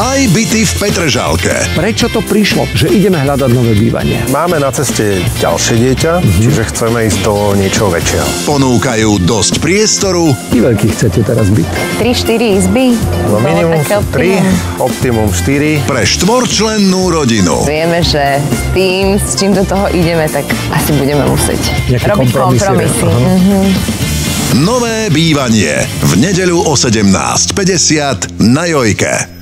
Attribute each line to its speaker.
Speaker 1: Aj byty v Petržalke.
Speaker 2: Prečo to prišlo, že ideme hľadať nové bývanie?
Speaker 3: Máme na ceste ďalšie dieťa, mm-hmm. čiže chceme ísť do niečoho väčšieho.
Speaker 1: Ponúkajú dosť priestoru.
Speaker 2: Aký veľký chcete teraz byť
Speaker 4: 3-4 izby.
Speaker 3: No minimum 3, optimum 4.
Speaker 1: Pre štvorčlennú rodinu.
Speaker 4: Vieme, že s tým, s čím do toho ideme, tak asi budeme musieť
Speaker 2: Nejaké
Speaker 4: robiť
Speaker 2: kompromisy.
Speaker 4: kompromisy.
Speaker 1: Nové bývanie v nedeľu o 17.50 na Jojke.